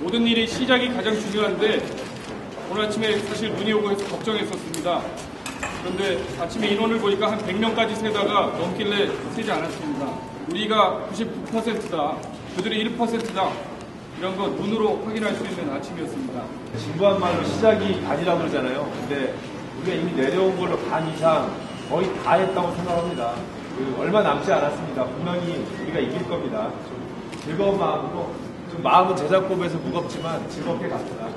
모든 일이 시작이 가장 중요한데 오늘 아침에 사실 눈이 오고 해서 걱정했었습니다. 그런데 아침에 인원을 보니까 한 100명까지 세다가 넘길래 세지 않았습니다. 우리가 99%다. 그들이 1%다. 이런 거 눈으로 확인할 수 있는 아침이었습니다. 진부한 말로 시작이 반이라고 그러잖아요. 근데 우리가 이미 내려온 걸로 반 이상 거의 다 했다고 생각합니다. 그 얼마 남지 않았습니다. 분명히 우리가 이길 겁니다. 좀 즐거운 마음으로 좀 마음은 제작법에서 무겁지만 즐겁게 갑니다.